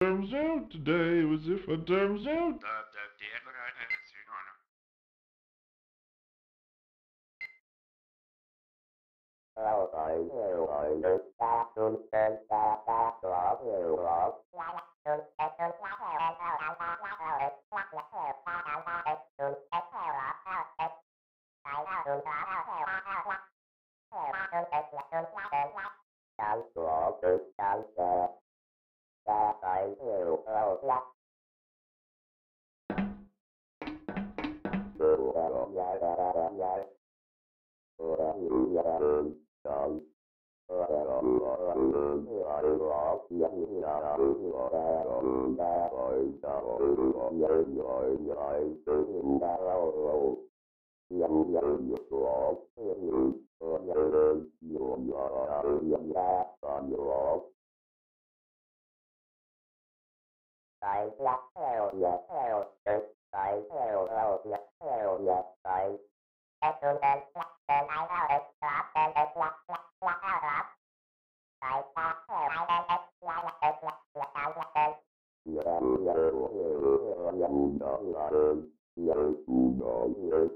turns out today was if I turns out. này đều ao lắm Thank you. tại là theo dệt theo tự tại theo lầu nhập theo dệt tại em luôn tên lắc tên ai theo em lắp tên em lắc lắc lắc theo lắp tại ta theo ai tên em lại lắc tên lắc lắc theo lắc tên Hãy subscribe cho kênh Ghiền Mì Gõ Để không bỏ lỡ những video hấp dẫn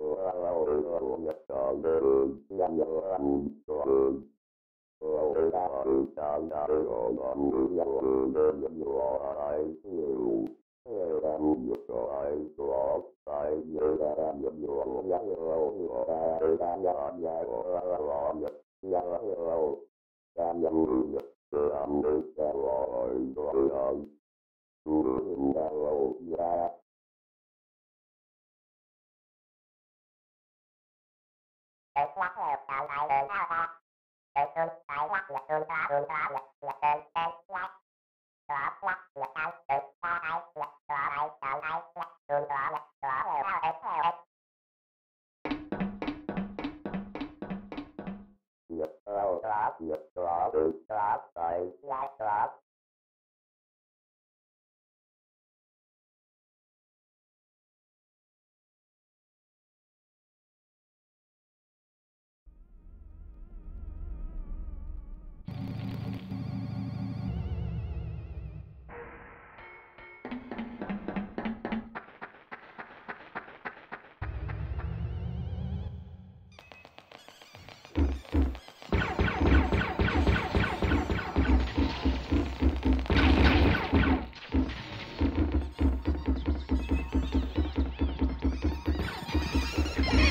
Lord. là hẻo cả lại lớn nào ra. Tới cơn, cái lạc là cơn ra, cơn ra là, là cơn, cơn, lạc. Đó, lạc là cao, tới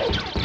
you.